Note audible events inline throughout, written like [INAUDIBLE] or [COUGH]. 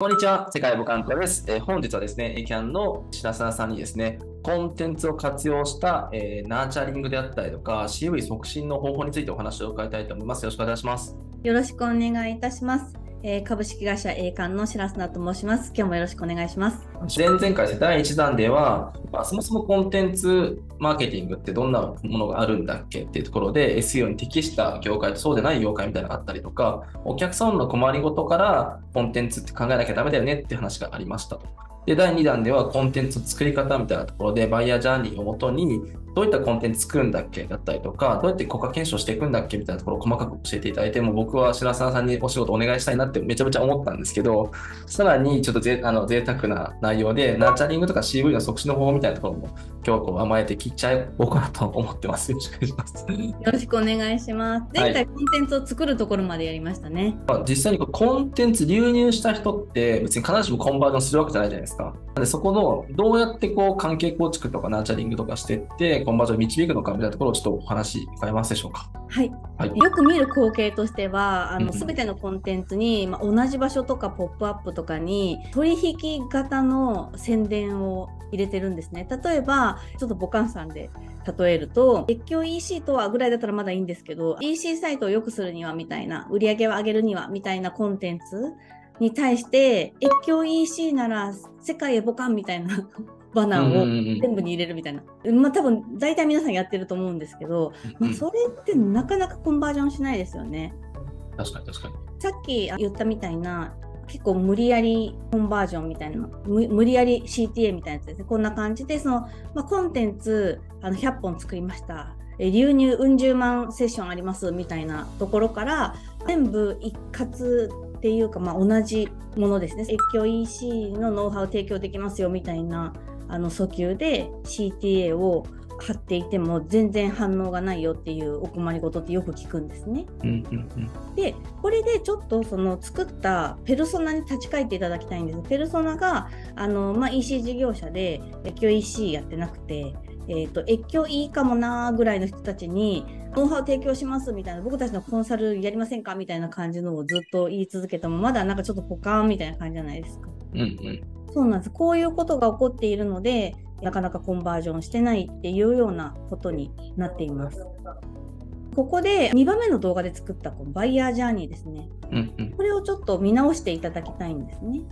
こんにちは、世界ボカントです。えー、本日はですね、エキャンの白澤さんにですね、コンテンツを活用した、えー、ナーチャリングであったりとか、CV 促進の方法についてお話を伺いたいと思います。よろしくお願いします。よろしくお願いいたします。えー、株式会社栄冠の白砂と申します。今日もよろしくお願いします。前々回第1弾では、まあ、そもそもコンテンツマーケティングってどんなものがあるんだっけっていうところで SEO に適した業界とそうでない業界みたいなのがあったりとか、お客さんの困りごとからコンテンツって考えなきゃダメだよねっていう話がありましたと。で、第2弾ではコンテンツの作り方みたいなところで、バイヤージャーニーをもとに、どういったコンテンツ作るんだっけだったりとか、どうやって国家検証していくんだっけみたいなところを細かく教えていただいて、も僕は白沢さんにお仕事お願いしたいなってめちゃめちゃ思ったんですけど、さらにちょっとぜあの贅沢な内容で、ナーチャリングとか CV の促進の方法みたいなところも今日こう甘えて聞いちゃおうかなと思ってます。よろしくお願いします。よろしくお願いします。前回コンテンツを作るところまでやりましたね。まあ、実際にコンテンツ流入した人って別に必ずしもコンバージョンするわけじゃないじゃないですか。なんでそこのどうやってこう関係構築とかナーチャリングとかしてってコンバージョン導くのかかみたいなところをちょっとお話伺えますでしょうか。はい。はい、よく見る光景としては、あの、すべてのコンテンツに、まあ、同じ場所とかポップアップとかに取引型の宣伝を入れてるんですね。例えば、ちょっと母艦さんで例えると、越境 EC とはぐらいだったらまだいいんですけど、EC サイトを良くするにはみたいな、売り上げを上げるにはみたいなコンテンツに対して、越境 EC なら世界へボカンみたいな [LAUGHS] バナーを全部に入れるみたいな、まあ多分大体皆さんやってると思うんですけど、まあ、それってなかなかコンバージョンしないですよね。確かに確かに。さっき言ったみたいな結構無理やりコンバージョンみたいな無理やり CTA みたいなやつですね。こんな感じでその、まあ、コンテンツあの100本作りました。流入うん十万セッションありますみたいなところから全部一括っていうか、まあ、同じものですね越境 EC のノウハウ提供できますよみたいなあの訴求で CTA を貼っていても全然反応がないよっていうお困りごとってよく聞くんですね。うんうんうん、でこれでちょっとその作ったペルソナに立ち返っていただきたいんです。ペルソナがあの、まあ、EC 事業者で越境 EC やってなくて、えーと、越境いいかもなぐらいの人たちにノウハウ提供しますみたいな僕たちのコンサルやりませんかみたいな感じのをずっと言い続けてもまだなんかちょっとポカーンみたいな感じじゃないですか。うんうんそうなんです。こういうことが起こっているので、なかなかコンバージョンしてないっていうようなことになっています。ここで2番目の動画で作ったこのバイヤージャーニーですね、うんうん、これをちょっと見直していただきたいんですね。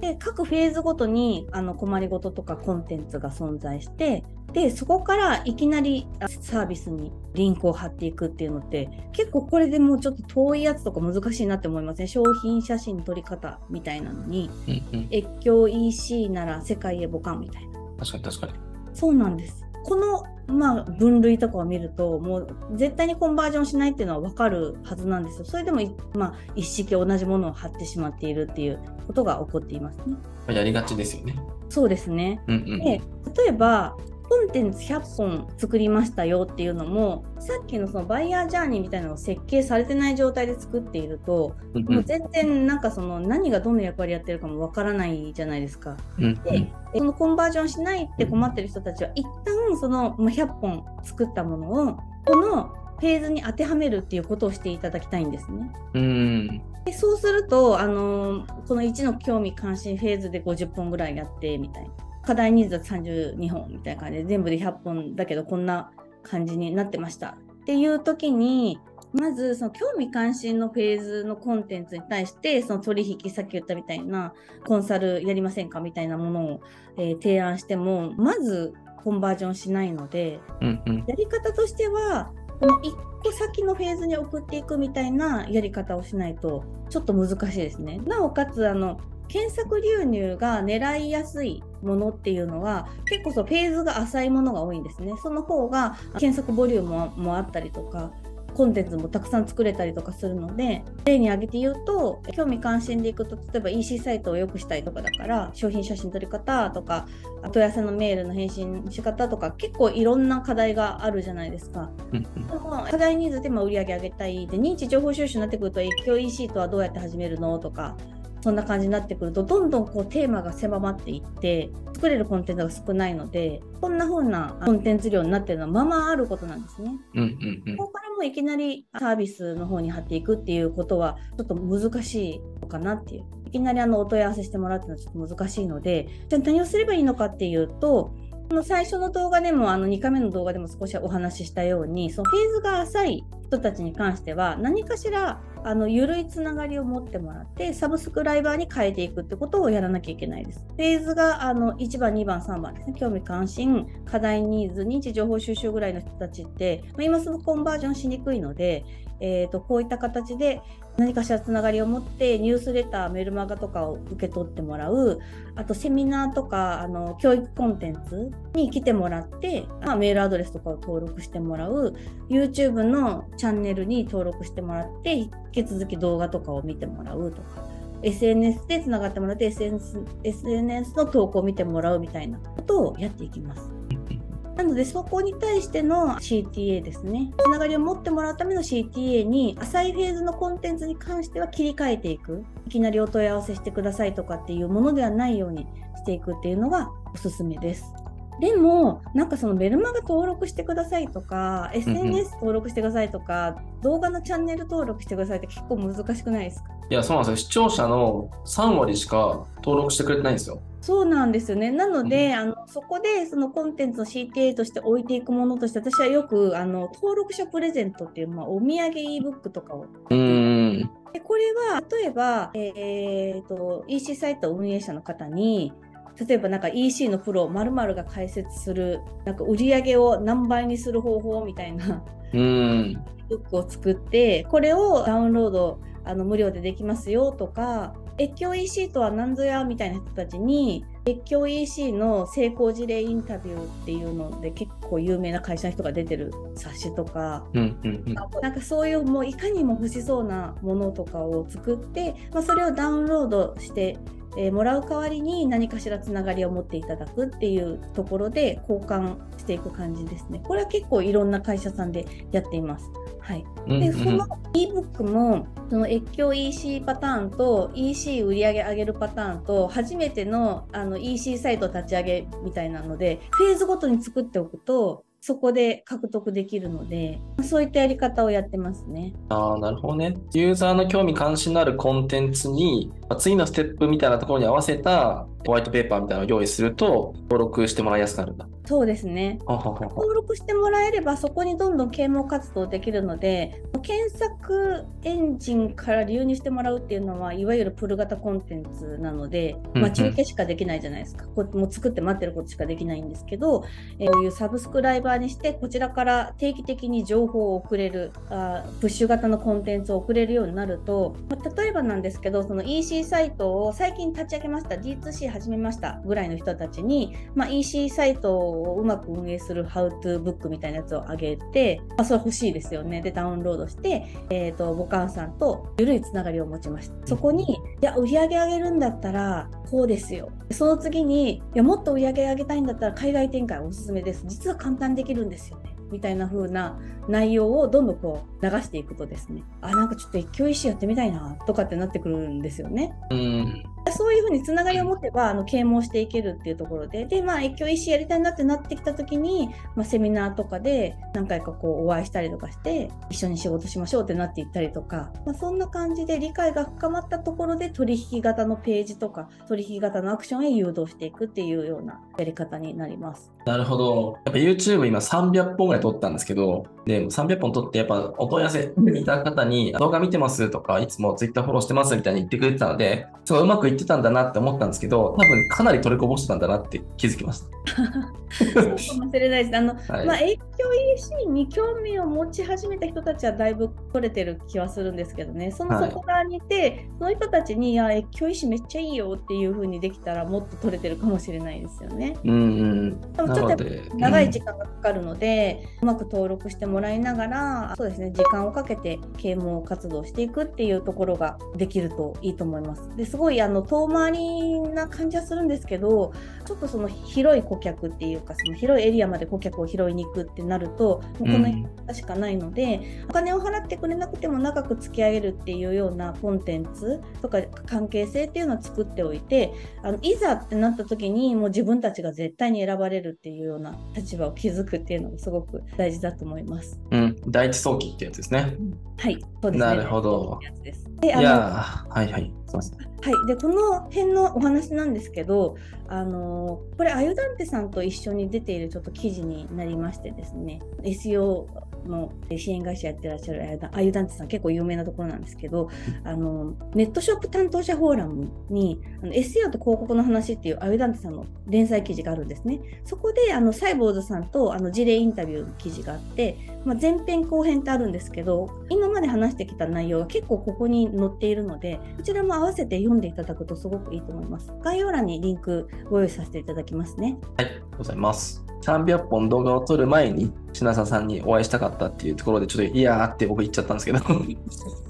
で各フェーズごとにあの困りごととかコンテンツが存在してでそこからいきなりサービスにリンクを貼っていくっていうのって結構これでもうちょっと遠いやつとか難しいなって思いますね商品写真撮り方みたいなのに、うんうん、越境 EC なら世界へボカンみたいな。確かに確かに。そうなんです。このまあ、分類とかを見るともう絶対にコンバージョンしないっていうのは分かるはずなんですよそれでも、まあ、一式同じものを貼ってしまっているっていうことが起こっていますね。やりがちですよね。そうですね。うんうん、で例えばコンテンツ100本作りましたよっていうのもさっきのそのバイヤージャーニーみたいなのを設計されてない状態で作っていると、うんうん、もう全然なんかその何がどの役割やってるかもわからないじゃないですか。うんうん、でそのコンバージョンしないって困ってる人たちは一旦その100本作ったものをこのフェーズに当てはめるっていうことをしていただきたいんですね。うんでそうすると、あのこの1の興味関心フェーズで50本ぐらいやってみたいな。課題人数は32本みたいな感じで全部で100本だけどこんな感じになってましたっていう時にまずその興味関心のフェーズのコンテンツに対してその取引さっき言ったみたいなコンサルやりませんかみたいなものを、えー、提案してもまずコンバージョンしないので、うんうん、やり方としてはこの1個先のフェーズに送っていくみたいなやり方をしないとちょっと難しいですね。なおかつあの検索流入が狙いやすいものっていうのは結構そうフェーズが浅いものが多いんですね。その方が検索ボリュームもあったりとかコンテンツもたくさん作れたりとかするので例に挙げて言うと興味関心でいくと例えば EC サイトを良くしたいとかだから商品写真撮り方とか問い合わせのメールの返信仕方とか結構いろんな課題があるじゃないですか。課題ニーズで売り上げ上げたいで認知情報収集になってくると越境 EC とはどうやって始めるのとかそんな感じになってくるとどんどんこうテーマが狭まっていって作れるコンテンツが少ないのでこんな風なコンテンツ量になってるのはままあることなんですね。うんうんうん、ここからもいきなりサービスの方に貼っていくっていうことはちょっと難しいのかなっていう。いきなりあのお問い合わせしてもらうっていうのはちょっと難しいので、じゃあ何をすればいいのかっていうと、最初の動画でもあの2回目の動画でも少しお話ししたようにそのフェーズが浅い人たちに関しては何かしらあの緩いつながりを持ってもらってサブスクライバーに変えていくってことをやらなきゃいけないです。フェーズがあの1番、2番、3番ですね。興味関心、課題ニーズ、認知情報収集ぐらいの人たちって、まあ、今すぐコンバージョンしにくいので、えーと、こういった形で何かしらつながりを持ってニュースレター、メルマガとかを受け取ってもらう、あとセミナーとかあの教育コンテンツに来てもらって、まあ、メールアドレスとかを登録してもらう、YouTube のチャチャンネルに登録してもらって、引き続き動画とかを見てもらうとか。SNS でつながってもらって SNS, SNS の投稿を見てもらうみたいなことをやっていきます。なので、そこに対しての CTA ですね。つながりを持ってもらうための CTA に、浅いフェーズのコンテンツに関しては切り替えていく。いきなりお問い合わせしてくださいとかっていうものではないようにしていくっていうのがおすすめです。でも、なんかそのメルマガ登録してくださいとか、SNS 登録してくださいとか、動画のチャンネル登録してくださいって結構難しくないですか？いや、そうなんですよ。視聴者の3割しか登録してくれてないんですよ。そうなんですよね。なので、うん、あのそこでそのコンテンツの CTA として置いていくものとして、私はよくあの登録者プレゼントっていう、まあ、お土産 ebook とかを。うんでこれは例えば、えーと、EC サイト運営者の方に例えばなんか EC のプロ〇〇が解説するなんか売り上げを何倍にする方法みたいなうん。ブックを作ってこれをダウンロードあの無料でできますよとか越境 EC とは何ぞやみたいな人たちに越境 EC の成功事例インタビューっていうので結構有名な会社の人が出てる冊子とか、うんうんうん、なんかそういうもういかにも欲しそうなものとかを作って、まあ、それをダウンロードしてえー、もらう代わりに何かしらつながりを持っていただくっていうところで交換していく感じですね。これは結構いろんな会社さんでやっています。はい、で、その ebook もその越境 EC パターンと EC 売上上げるパターンと初めてのあの EC サイト立ち上げみたいなのでフェーズごとに作っておくとそこで獲得できるので、そういったやり方をやってますね。ああ、なるほどね。ユーザーの興味関心のあるコンテンツに、次のステップみたいなところに合わせたホワイトペーパーみたいなのを用意すると、登録してもらいやすくなるんだ。そうですね。登録してもらえれば、そこにどんどん啓蒙活動できるので、検索エンジンから流入してもらうっていうのは、いわゆるプル型コンテンツなので、まあ、中継しかできないじゃないですか。こもう作って待ってることしかできないんですけど、えこういうサブスクライバーにして、こちらから定期的に情報を送れる、あプッシュ型のコンテンツを送れるようになると、まあ、例えばなんですけど、その EC サイトを最近立ち上げました、D2C 始めましたぐらいの人たちに、まあ、EC サイトをうまく運営する How to Book みたいなやつをあげて、まあ、それ欲しいですよね。で、ダウンロードして、え、ー、と、ボカンさんと緩いつながりを持ちました。そこに、いや、売り上げ上げるんだったら、こうですよ。その次に、いや、もっと売り上げ上げたいんだったら海外展開おすすめです。実は簡単できるんですよね。みたいな風な内容をどんどんこう流していくとですねあなんかちょっと一挙一試やってみたいなとかってなってくるんですよね。うんそういうふうにつながりを持てば、あの啓蒙していけるっていうところで、で、まあ、越境医師やりたいなってなってきたときに、まあ、セミナーとかで何回かこうお会いしたりとかして、一緒に仕事しましょうってなっていったりとか、まあ、そんな感じで理解が深まったところで取引型のページとか、取引型のアクションへ誘導していくっていうようなやり方になります。なるほど。やっぱ YouTube 今300本ぐらい撮ったんですけど、で、300本撮ってやっぱお問い合わせいた方に動画見てますとか、いつも Twitter フォローしてますみたいに言ってくれてたので、すごいうまくいってたんだなって思ったんですけど、多分かなり取りこぼしてたんだなって気づきました。そうかもしれないです。あの、はい、まあ、越境 EC に興味を持ち始めた人たちはだいぶ取れてる気はするんですけどね、その外側にいて、はい、その人たちに、いや、越境 EC めっちゃいいよっていうふうにできたら、もっと取れてるかもしれないですよね。うん、うん、でもちょっと長い時間がかかるので、うん、うまく登録してもらいながら、そうですね、時間をかけて啓蒙活動していくっていうところができるといいと思います。ですごいあの遠回りな感じはするんですけど、ちょっとその広い顧客っていうかその広いエリアまで顧客を拾いに行くってなるともうこのやりしかないので、うん、お金を払ってくれなくても長く付き上げるっていうようなコンテンツとか関係性っていうのを作っておいてあのいざってなった時にもう自分たちが絶対に選ばれるっていうような立場を築くっていうのがすごく大事だと思います。。うん、第一早期ってやつですね。はい、そうですね。なるほど。いやはいはい。すみません。はい、でこの辺のお話なんですけど、あのこれ、アユダンテさんと一緒に出ているちょっと記事になりましてですね、SEO の支援会社やってらっしゃるアユダンテさん、結構有名なところなんですけど、あのネットショップ担当者フォーラムにあの SEO と広告の話っていうアユダンテさんの連載記事があるんですね。そこであのサイボーズさんとあの事例インタビューの記事があって、まあ、前編後編ってあるんですけど、今まで話してきた内容が結構ここに載っているので、こちらも合わせて読んでいただくとすごくいいと思います。概要欄にリンクご用意させていただきますね。はい、ございます。300本動画を撮る前に品佐さんにお会いしたかったっていうところでちょっといやーって僕言っちゃったんですけど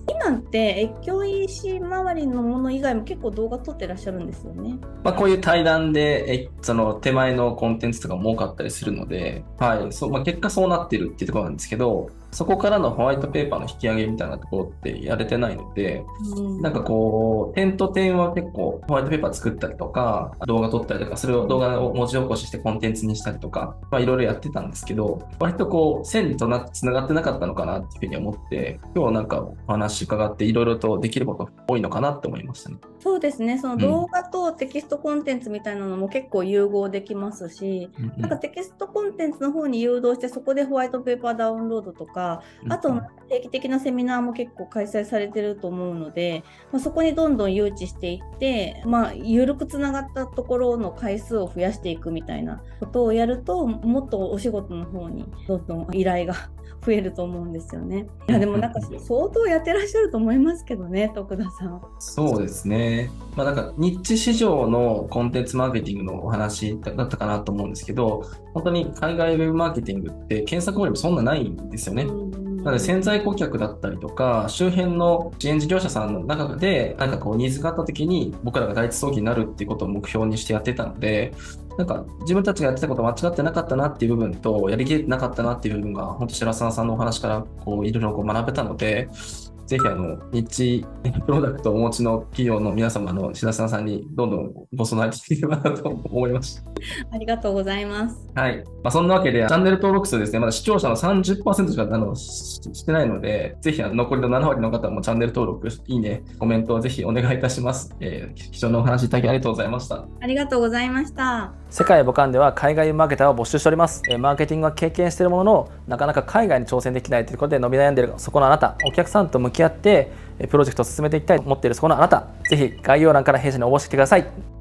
今って越境 EC 周りのもの以外も結構動画撮ってらっしゃるんですよね。まあ、こういう対談でえその手前のコンテンツとかも多かったりするので、はいそうまあ、結果そうなってるっていうところなんですけどそこからのホワイトペーパーの引き上げみたいなところってやれてないので、うん、なんかこう点と点は結構ホワイトペーパー作ったりとか動画撮ったりとかそれを動画を文字起こししてコンテンツにしたりとかいろいろやってたんですけど割とこう線にとなつながってなかったのかなっていうふうに思って今日なんかお話伺っていろいろとできること多いのかなって思いましたね。そうですね、その動画とテキストコンテンツみたいなのも結構融合できますし、うんうん、なんかテキストコンテンツの方に誘導して、そこでホワイトペーパーダウンロードとか、あと定期的なセミナーも結構開催されてると思うので、まあ、そこにどんどん誘致していって、まあ、緩くつながったところの回数を増やしていくみたいなことをやると、もっとお仕事の方にどんどん依頼が増えると思うんですよね。いやでもなんか相当やってらっしゃると思いますけどね、徳田さん。そうですね。まあなんかニッチ市場のコンテンツマーケティングのお話だったかなと思うんですけど、本当に海外ウェブマーケティングって検索ボリュームそんなないんですよね。なので潜在顧客だったりとか、周辺の支援事業者さんの中で、なんかこうニーズがあった時に僕らが第一早期になるっていうことを目標にしてやってたので、なんか自分たちがやってたこと間違ってなかったなっていう部分と、やりきれてなかったなっていう部分が、本当白沢さんのお話からこういろいろこう学べたので、ぜひあの、ニッチプロダクトをお持ちの企業の皆様の白沢さんにどんどんご備えていけばなと思いました。ありがとうございます。はい。まあ、そんなわけで、チャンネル登録数ですね、まだ視聴者の30%しかあのしてないので、ぜひあの残りの7割の方もチャンネル登録、いいね、コメントをぜひお願いいたします。えー、貴重なお話いただきありがとうございました。ありがとうございました。世界母艦では海外マーケターを募集しております。えー、マーケティングは経験しているものの、なかなか海外に挑戦できないということで伸び悩んでいるそこのあなた、お客さんと向き合って、プロジェクトを進めていきたいと思っているそこのあなた、ぜひ概要欄から弊社に応募してください。